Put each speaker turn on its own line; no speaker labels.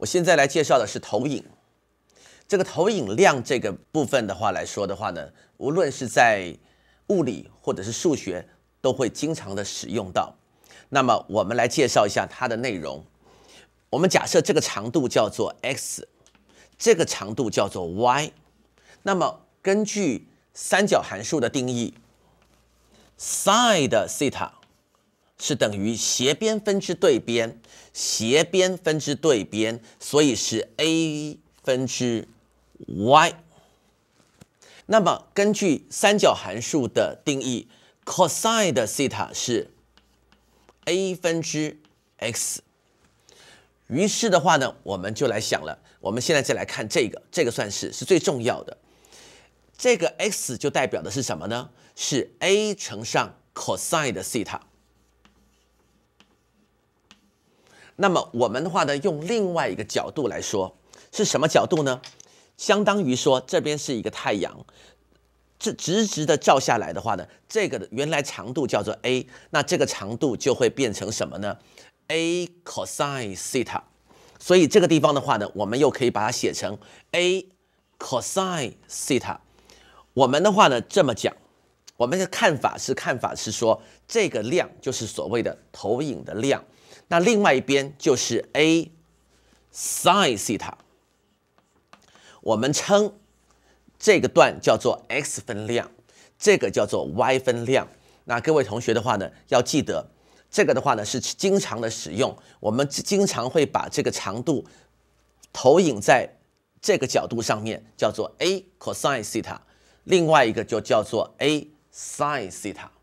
我现在来介绍的是投影。这个投影量这个部分的话来说的话呢，无论是在物理或者是数学，都会经常的使用到。那么我们来介绍一下它的内容。我们假设这个长度叫做 x，这个长度叫做 y。那么根据三角函数的定义，side 西塔是等于斜边分之对边，斜边分之对边，所以是 a 分之 y。那么根据三角函数的定义，cosine 西塔是 a 分之 x。于是的话呢，我们就来想了，我们现在再来看这个，这个算是是最重要的。这个 x 就代表的是什么呢？是 a 乘上 cosine 的西塔。那么我们的话呢，用另外一个角度来说，是什么角度呢？相当于说这边是一个太阳，这直直的照下来的话呢，这个的原来长度叫做 a，那这个长度就会变成什么呢？a cosine theta，。所以这个地方的话呢，我们又可以把它写成 a cosine theta。我们的话呢，这么讲，我们的看法是看法是说，这个量就是所谓的投影的量，那另外一边就是 a sin 西塔。我们称这个段叫做 x 分量，这个叫做 y 分量。那各位同学的话呢，要记得这个的话呢是经常的使用，我们经常会把这个长度投影在这个角度上面，叫做 a cosine 西塔。另外一个就叫做 a sin 西塔。